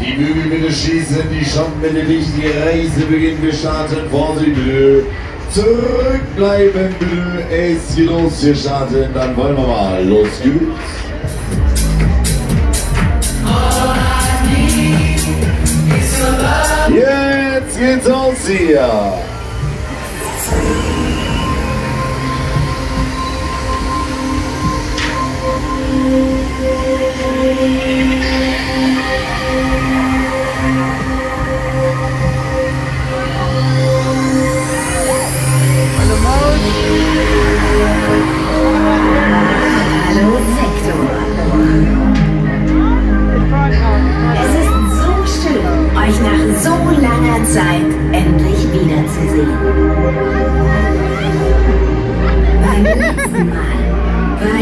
Die Bügel bitte schießen, die Schotten bitte nicht, die Reise beginnt, wir starten, Vorsicht bitte. Zurückbleiben bitte, es geht los, wir starten, dann wollen wir mal, los geht's. Jetzt geht's los hier.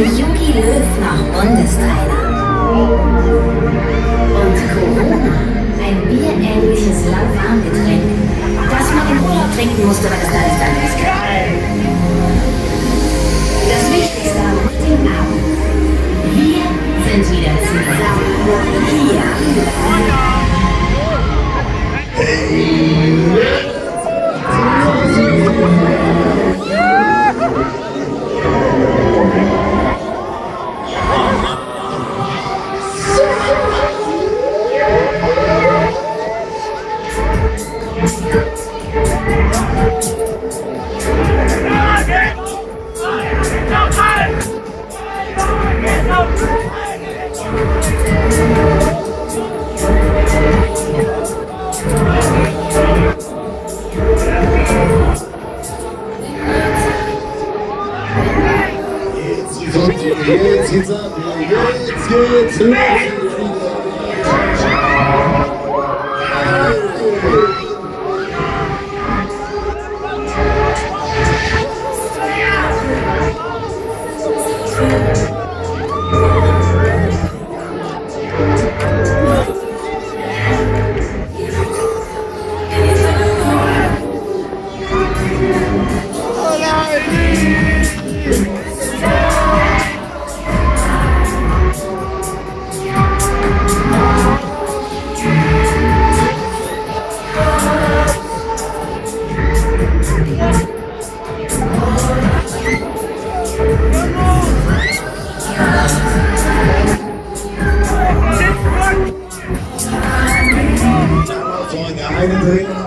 Jogi Löw noch Bundestrainer. Und Corona, ein bierähnliches Lauwarmgetränk, das man im Urlaub trinken musste, wenn es da nicht anders. Das Wichtigste am heutigen Abend. Wir sind wieder zusammen. Geht's ab, jetzt geht's los. Item three.